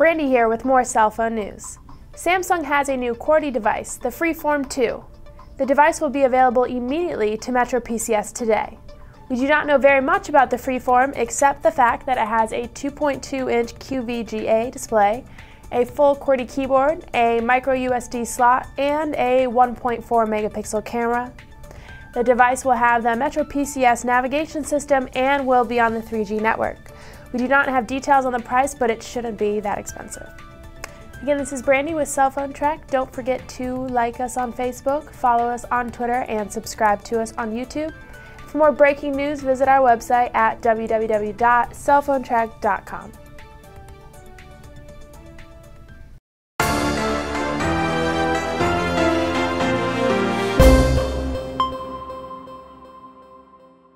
Brandy here with more cell phone news. Samsung has a new QWERTY device, the Freeform 2. The device will be available immediately to Metro PCS today. We do not know very much about the Freeform except the fact that it has a 2.2 inch QVGA display, a full QWERTY keyboard, a micro USB slot, and a 1.4 megapixel camera. The device will have the Metro PCS navigation system and will be on the 3G network. We do not have details on the price, but it shouldn't be that expensive. Again, this is Brandy with Cell Phone Trek. Don't forget to like us on Facebook, follow us on Twitter, and subscribe to us on YouTube. For more breaking news, visit our website at www.cellphonetrek.com.